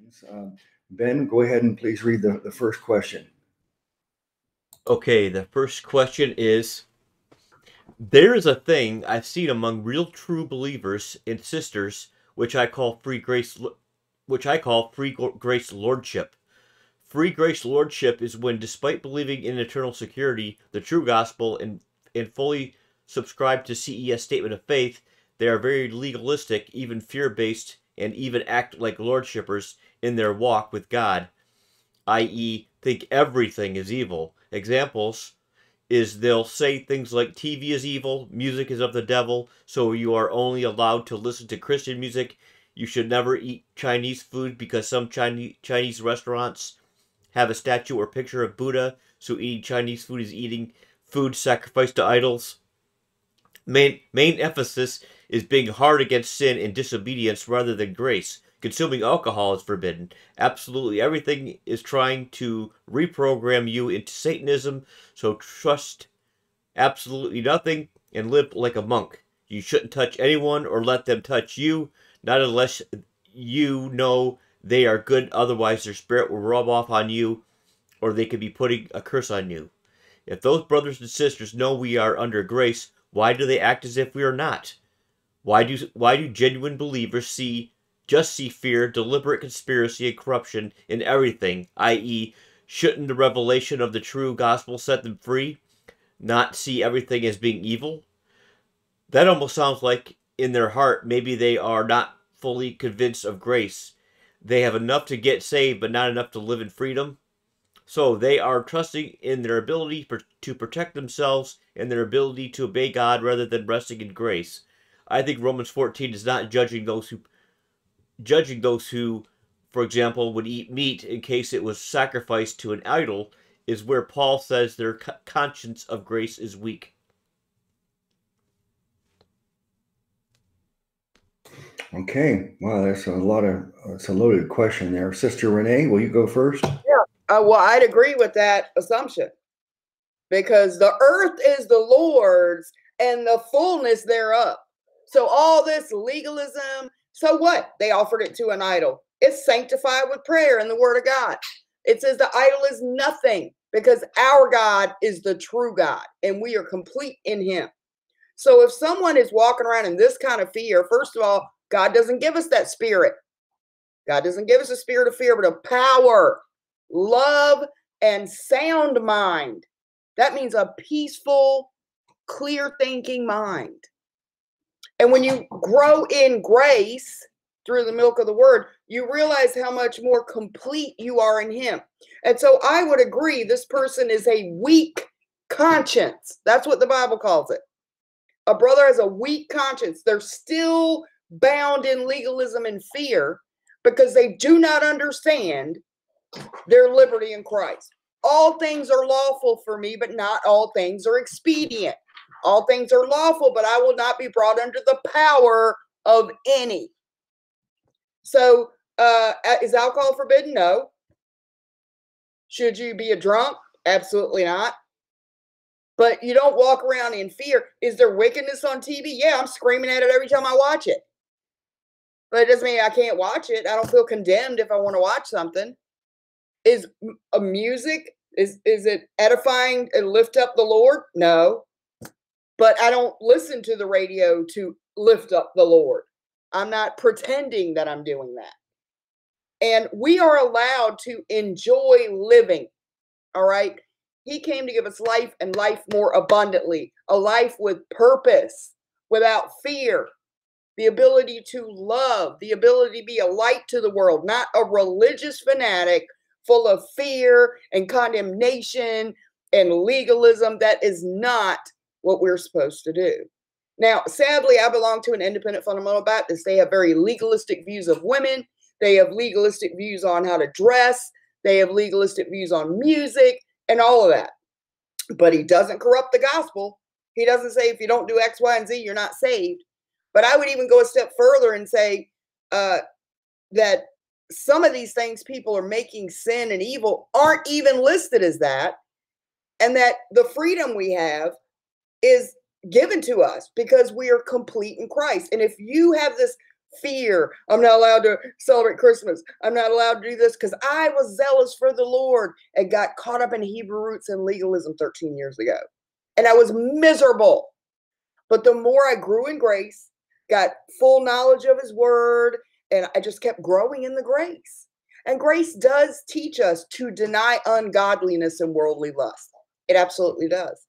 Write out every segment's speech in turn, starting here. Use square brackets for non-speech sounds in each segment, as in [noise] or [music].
questions. Um, ben, go ahead and please read the, the first question. Okay, the first question is There is a thing I've seen among real true believers and sisters which I call free grace which I call free grace lordship. Free grace lordship is when despite believing in eternal security, the true gospel and and fully subscribe to CES statement of faith, they are very legalistic, even fear-based and even act like lordshippers in their walk with God, i.e., think everything is evil. Examples is they'll say things like TV is evil, music is of the devil, so you are only allowed to listen to Christian music. You should never eat Chinese food because some Chinese Chinese restaurants have a statue or picture of Buddha, so eating Chinese food is eating food sacrificed to idols. Main main emphasis is being hard against sin and disobedience rather than grace. Consuming alcohol is forbidden. Absolutely everything is trying to reprogram you into Satanism, so trust absolutely nothing and live like a monk. You shouldn't touch anyone or let them touch you, not unless you know they are good, otherwise their spirit will rub off on you or they could be putting a curse on you. If those brothers and sisters know we are under grace, why do they act as if we are not? Why do why do genuine believers see just see fear, deliberate conspiracy, and corruption in everything, i.e., shouldn't the revelation of the true gospel set them free? Not see everything as being evil? That almost sounds like in their heart maybe they are not fully convinced of grace. They have enough to get saved, but not enough to live in freedom. So they are trusting in their ability to protect themselves and their ability to obey God rather than resting in grace. I think Romans 14 is not judging those who judging those who, for example, would eat meat in case it was sacrificed to an idol, is where Paul says their conscience of grace is weak. Okay, wow, that's a lot of it's a loaded question there. Sister Renee, will you go first? Yeah, uh, well, I'd agree with that assumption because the earth is the Lord's and the fullness thereof. So all this legalism, so what? They offered it to an idol. It's sanctified with prayer and the word of God. It says the idol is nothing because our God is the true God and we are complete in him. So if someone is walking around in this kind of fear, first of all, God doesn't give us that spirit. God doesn't give us a spirit of fear, but of power, love, and sound mind. That means a peaceful, clear thinking mind. And when you grow in grace through the milk of the word, you realize how much more complete you are in him. And so I would agree this person is a weak conscience. That's what the Bible calls it. A brother has a weak conscience. They're still bound in legalism and fear because they do not understand their liberty in Christ. All things are lawful for me, but not all things are expedient. All things are lawful, but I will not be brought under the power of any. So, uh, is alcohol forbidden? No. Should you be a drunk? Absolutely not. But you don't walk around in fear. Is there wickedness on TV? Yeah, I'm screaming at it every time I watch it. But it doesn't mean I can't watch it. I don't feel condemned if I want to watch something. Is a music is is it edifying and lift up the Lord? No but I don't listen to the radio to lift up the Lord. I'm not pretending that I'm doing that. And we are allowed to enjoy living. All right. He came to give us life and life more abundantly, a life with purpose, without fear, the ability to love, the ability to be a light to the world, not a religious fanatic full of fear and condemnation and legalism. That is not what we're supposed to do. Now, sadly, I belong to an independent fundamental Baptist. They have very legalistic views of women. They have legalistic views on how to dress. They have legalistic views on music and all of that. But he doesn't corrupt the gospel. He doesn't say if you don't do X, Y, and Z, you're not saved. But I would even go a step further and say uh, that some of these things people are making sin and evil aren't even listed as that. And that the freedom we have is given to us because we are complete in Christ. And if you have this fear. I'm not allowed to celebrate Christmas. I'm not allowed to do this because I was zealous for the Lord and got caught up in Hebrew roots and legalism 13 years ago. And I was miserable. But the more I grew in grace, got full knowledge of his word, and I just kept growing in the grace. And grace does teach us to deny ungodliness and worldly lust. It absolutely does.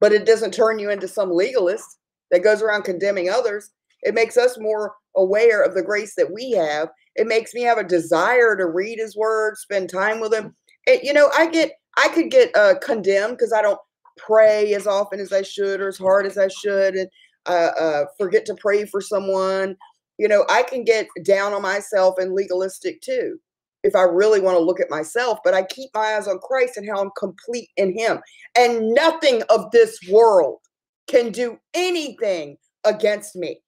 But it doesn't turn you into some legalist that goes around condemning others. It makes us more aware of the grace that we have. It makes me have a desire to read his word, spend time with him. It, you know, I get, I could get uh, condemned because I don't pray as often as I should or as hard as I should, and uh, uh, forget to pray for someone. You know, I can get down on myself and legalistic too if I really want to look at myself, but I keep my eyes on Christ and how I'm complete in Him. And nothing of this world can do anything against me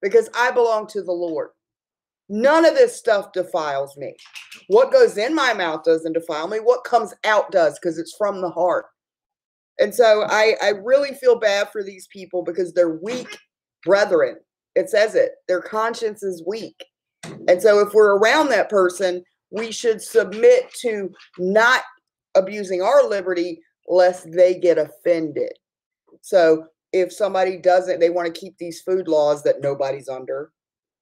because I belong to the Lord. None of this stuff defiles me. What goes in my mouth doesn't defile me. What comes out does because it's from the heart. And so I, I really feel bad for these people because they're weak brethren. It says it. Their conscience is weak. And so if we're around that person, we should submit to not abusing our liberty lest they get offended. So if somebody doesn't, they want to keep these food laws that nobody's under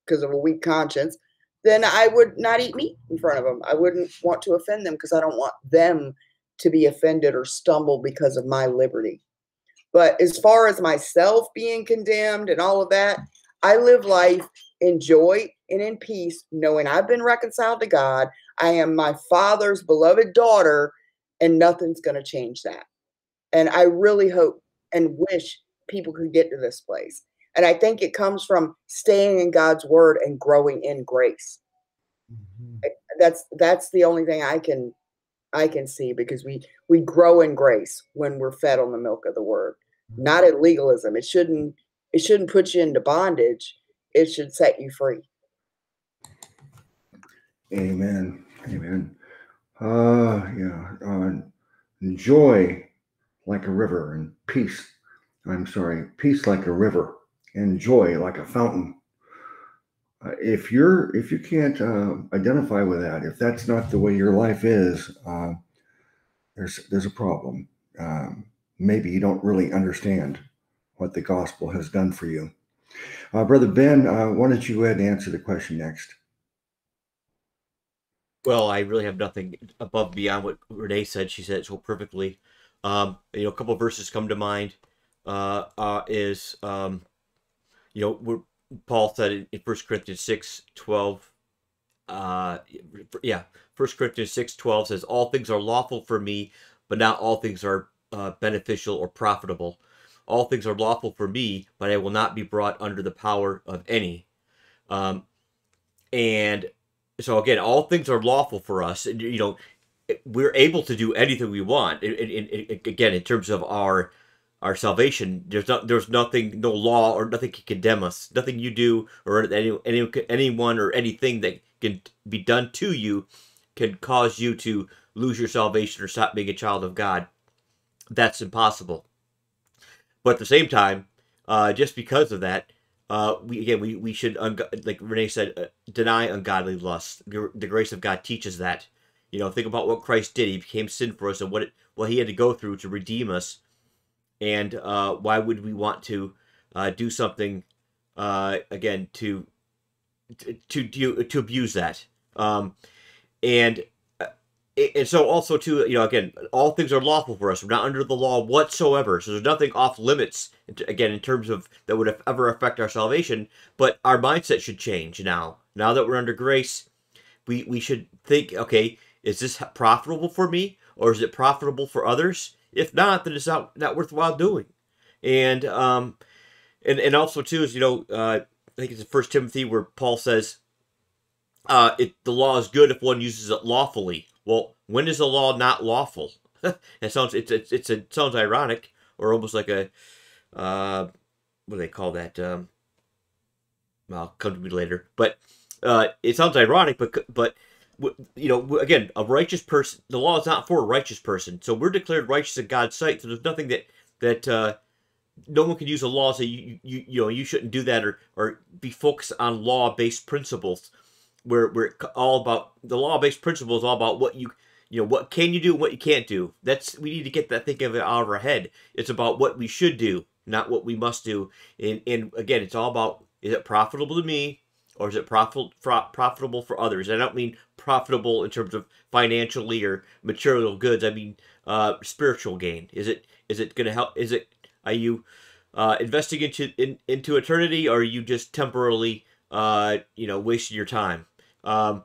because of a weak conscience, then I would not eat meat in front of them. I wouldn't want to offend them because I don't want them to be offended or stumble because of my liberty. But as far as myself being condemned and all of that, I live life in joy and in peace, knowing I've been reconciled to God. I am my father's beloved daughter, and nothing's going to change that. And I really hope and wish people could get to this place. And I think it comes from staying in God's word and growing in grace. Mm-hmm. That's that's the only thing I can I can see because we we grow in grace when we're fed on the milk of the word, not in legalism. It shouldn't it shouldn't put you into bondage. It should set you free. Amen. Amen. Uh yeah. Uh, joy like a river and peace. I'm sorry, peace like a river and joy like a fountain. Uh, if you're if you can't uh, identify with that, if that's not the way your life is, uh, there's there's a problem. Um, maybe you don't really understand what the gospel has done for you. Uh, Brother Ben, uh, why don't you go ahead and answer the question next? Well, I really have nothing above beyond what Renee said. She said it so perfectly. Um, you know, a couple verses come to mind. Uh, uh, is um, you know, we're, Paul said in First Corinthians six twelve. Uh, yeah, First Corinthians six twelve says, "All things are lawful for me, but not all things are uh, beneficial or profitable. All things are lawful for me, but I will not be brought under the power of any." Um, and so again, all things are lawful for us. You know, we're able to do anything we want. In, in, in, again, in terms of our our salvation. There's not there's nothing, no law or nothing can condemn us. Nothing you do or any, any anyone or anything that can be done to you can cause you to lose your salvation or stop being a child of God. That's impossible. But at the same time, uh, just because of that, uh, we again we we should like Renee said, uh, deny ungodly lust. The grace of God teaches that. You know, think about what Christ did. He became sin for us and what it what he had to go through to redeem us and uh, why would we want to uh, do something uh, again to to to to abuse that? Um, and and so also too, you know, again, all things are lawful for us. We're not under the law whatsoever. So there's nothing off limits again in terms of that would have ever affect our salvation. But our mindset should change now. Now that we're under grace, we we should think, okay, is this profitable for me or is it profitable for others? If not, then it's not not worthwhile doing. And um, and and also too is you know uh, I think it's in First Timothy where Paul says, uh, it the law is good if one uses it lawfully. Well, when is the law not lawful? [laughs] it sounds it's it's, it's it sounds ironic or almost like a uh, what do they call that? Um, well, come to me later. But uh, it sounds ironic, but but you know, again, a righteous person. The law is not for a righteous person, so we're declared righteous in God's sight. So there's nothing that that uh, no one can use a law and say you, you you know you shouldn't do that or or be focused on law based principles where we're all about the law based principles all about what you you know what can you do and what you can't do. That's we need to get that thinking of it out of our head. It's about what we should do not what we must do. And and again it's all about is it profitable to me or is it profitable profitable for others? I don't mean profitable in terms of financially or material goods. I mean uh spiritual gain. Is it is it going to help is it are you uh, investing into in, into eternity, or are you just temporarily, uh, you know, wasting your time? Um,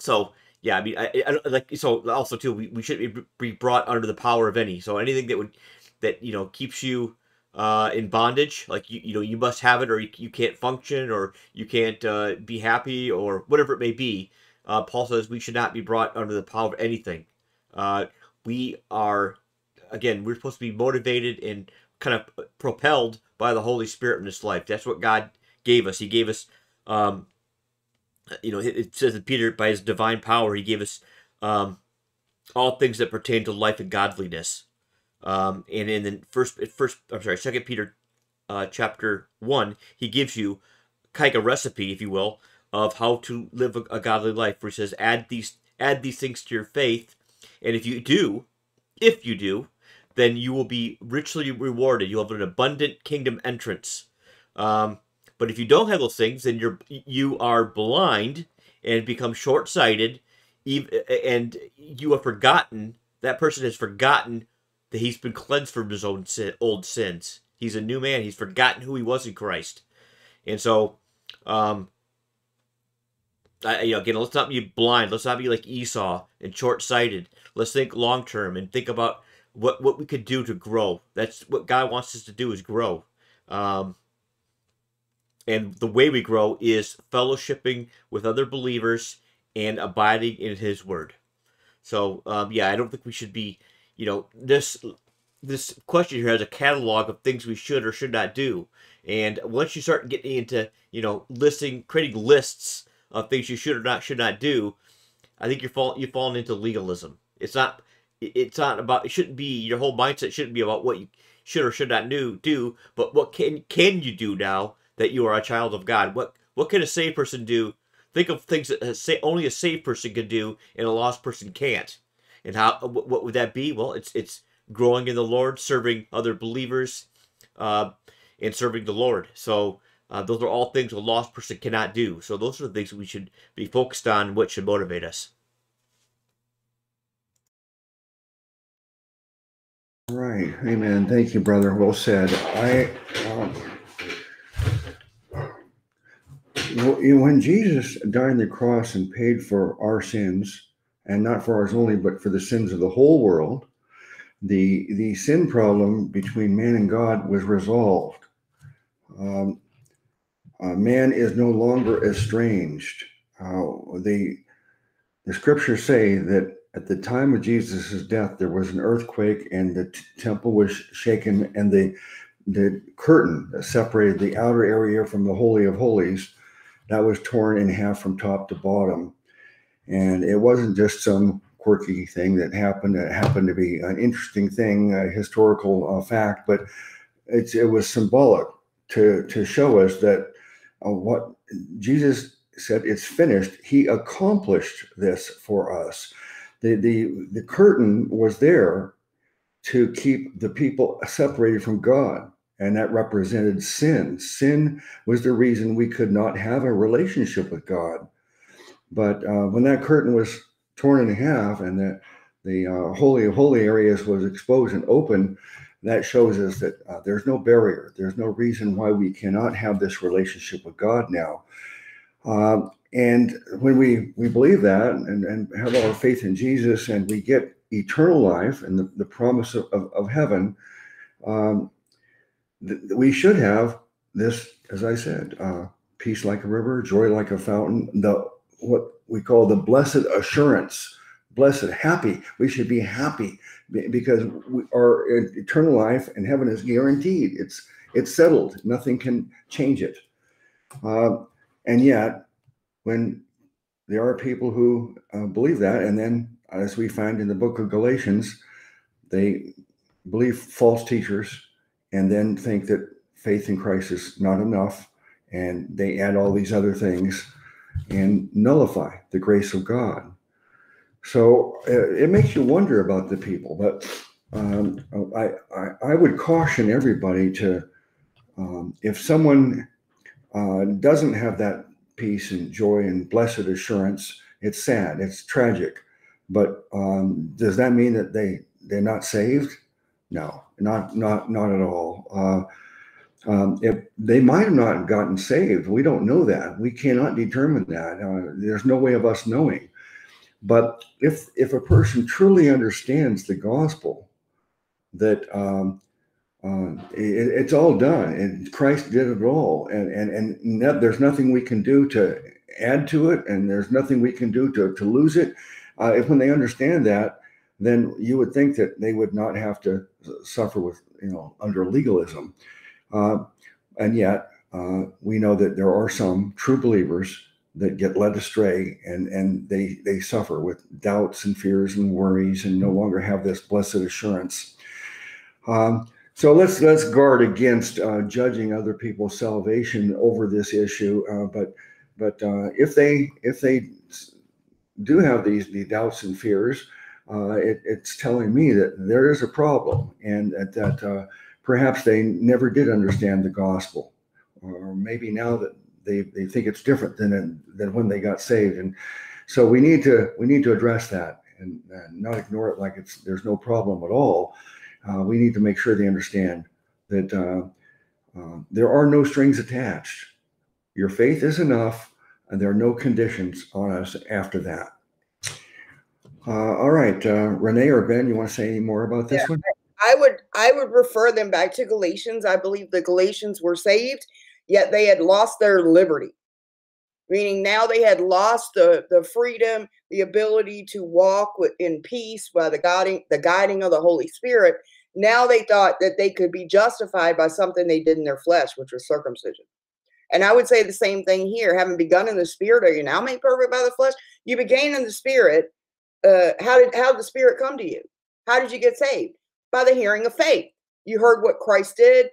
so yeah, I mean, I, I, like so. Also, too, we, we shouldn't be brought under the power of any. So anything that would that you know keeps you uh, in bondage, like you you know you must have it, or you, you can't function, or you can't uh, be happy, or whatever it may be. Uh, Paul says we should not be brought under the power of anything. Uh, we are again, we're supposed to be motivated and kind of propelled by the Holy Spirit in this life. That's what God gave us. He gave us, um, you know, it says that Peter, by his divine power, he gave us um, all things that pertain to life and godliness. Um, and in the first, first, I'm sorry, Second Peter, uh, chapter one, he gives you kind of a recipe, if you will, of how to live a, a godly life. Where he says, add these, add these things to your faith, and if you do, if you do, then you will be richly rewarded. You'll have an abundant kingdom entrance. Um, but if you don't have those things, then you're you are blind and become short sighted, and you have forgotten that person has forgotten that he's been cleansed from his own sin, old sins. He's a new man. He's forgotten who he was in Christ, and so, um, I, you know, again, let's not be blind. Let's not be like Esau and short sighted. Let's think long term and think about what what we could do to grow. That's what God wants us to do is grow. Um, and the way we grow is fellowshipping with other believers and abiding in His Word. So um, yeah, I don't think we should be, you know, this this question here has a catalog of things we should or should not do. And once you start getting into, you know, listing, creating lists of things you should or not should not do, I think you're fall you've fallen into legalism. It's not it's not about it shouldn't be your whole mindset shouldn't be about what you should or should not do do but what can can you do now that you are a child of god what what can a saved person do think of things that a, say, only a saved person can do and a lost person can't and how what, what would that be well it's it's growing in the lord serving other believers uh, and serving the lord so uh, those are all things a lost person cannot do so those are the things we should be focused on what should motivate us Right. Amen. Thank you, brother. Well said. I, um, when Jesus died on the cross and paid for our sins, and not for ours only, but for the sins of the whole world, the the sin problem between man and God was resolved. Um, uh, man is no longer estranged. Uh, the the scriptures say that at the time of Jesus' death, there was an earthquake and the t- temple was shaken, and the the curtain that separated the outer area from the Holy of Holies that was torn in half from top to bottom. And it wasn't just some quirky thing that happened. It happened to be an interesting thing, a historical uh, fact, but it was symbolic to, to show us that uh, what Jesus said, it's finished. He accomplished this for us the, the, the curtain was there to keep the people separated from God. And that represented sin. Sin was the reason we could not have a relationship with God. But uh, when that curtain was torn in half and the, the uh, holy of holy areas was exposed and open, that shows us that uh, there's no barrier. There's no reason why we cannot have this relationship with God now. Um, and when we, we believe that and, and have our faith in Jesus and we get eternal life and the, the promise of, of, of heaven, um, th- we should have this, as I said, uh, peace like a river, joy like a fountain, the what we call the blessed assurance, blessed, happy. We should be happy because we, our eternal life in heaven is guaranteed. It's it's settled. Nothing can change it. Uh, and yet, when there are people who uh, believe that, and then as we find in the book of Galatians, they believe false teachers and then think that faith in Christ is not enough, and they add all these other things and nullify the grace of God. So uh, it makes you wonder about the people, but um, I, I, I, would caution everybody to, um, if someone uh, doesn't have that peace and joy and blessed assurance, it's sad, it's tragic. But um, does that mean that they they're not saved? No, not not not at all. Uh, um, if they might have not gotten saved, we don't know that. We cannot determine that. Uh, there's no way of us knowing. But if if a person truly understands the gospel, that um, uh, it, it's all done, and Christ did it all, and and and there's nothing we can do to add to it, and there's nothing we can do to to lose it. Uh, if when they understand that, then you would think that they would not have to suffer with you know under legalism, uh, and yet uh, we know that there are some true believers that get led astray and and they they suffer with doubts and fears and worries and no longer have this blessed assurance. Um, so let's let's guard against uh, judging other people's salvation over this issue. Uh, but but uh, if they if they do have these the doubts and fears, uh, it, it's telling me that there is a problem and that, that uh, perhaps they never did understand the gospel, or maybe now that they, they think it's different than than when they got saved. And so we need to we need to address that and, and not ignore it like it's there's no problem at all uh, we need to make sure they understand that uh, uh, there are no strings attached. Your faith is enough, and there are no conditions on us after that. Uh, all right, uh, Renee or Ben, you want to say any more about this yeah, one? I would I would refer them back to Galatians. I believe the Galatians were saved, yet they had lost their liberty meaning now they had lost the, the freedom, the ability to walk with, in peace by the guiding, the guiding of the Holy Spirit. Now they thought that they could be justified by something they did in their flesh, which was circumcision. And I would say the same thing here. Having begun in the spirit, are you now made perfect by the flesh? You began in the spirit. Uh, how did how did the spirit come to you? How did you get saved? By the hearing of faith. You heard what Christ did,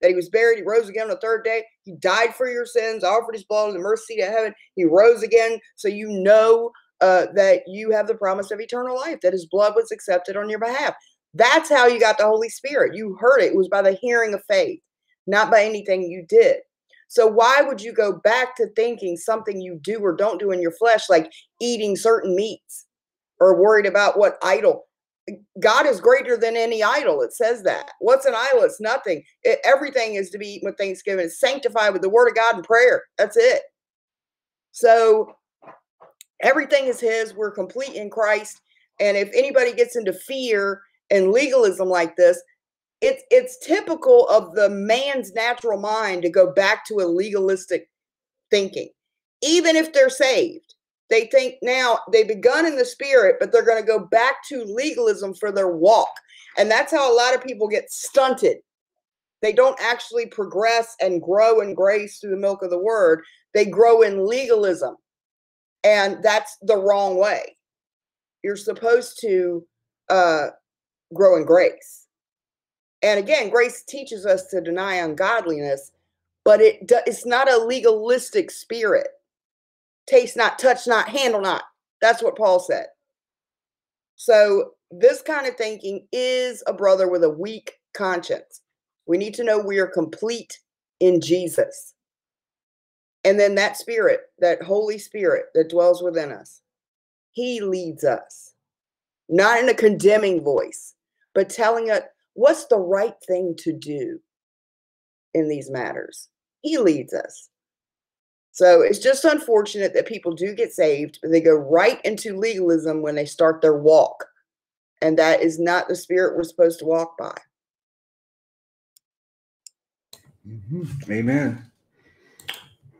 that he was buried, he rose again on the third day. He died for your sins, offered his blood in the mercy to heaven. He rose again, so you know uh, that you have the promise of eternal life, that his blood was accepted on your behalf. That's how you got the Holy Spirit. You heard it. It was by the hearing of faith, not by anything you did. So why would you go back to thinking something you do or don't do in your flesh, like eating certain meats or worried about what idol? God is greater than any idol. It says that. What's an idol? It's nothing. It, everything is to be eaten with thanksgiving. It's sanctified with the word of God and prayer. That's it. So everything is His. We're complete in Christ. And if anybody gets into fear and legalism like this, it's it's typical of the man's natural mind to go back to a legalistic thinking, even if they're saved. They think now they've begun in the spirit, but they're going to go back to legalism for their walk. And that's how a lot of people get stunted. They don't actually progress and grow in grace through the milk of the word. They grow in legalism. And that's the wrong way. You're supposed to uh, grow in grace. And again, grace teaches us to deny ungodliness, but it it's not a legalistic spirit taste not, touch not, handle not. That's what Paul said. So, this kind of thinking is a brother with a weak conscience. We need to know we are complete in Jesus. And then that spirit, that Holy Spirit that dwells within us, he leads us, not in a condemning voice, but telling us what's the right thing to do in these matters. He leads us. So it's just unfortunate that people do get saved, but they go right into legalism when they start their walk. And that is not the spirit we're supposed to walk by. Mm-hmm. Amen.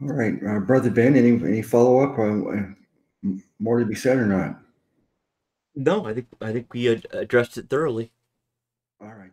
All right, uh, brother Ben. Any any follow up? Uh, more to be said or not? No, I think I think we addressed it thoroughly. All right.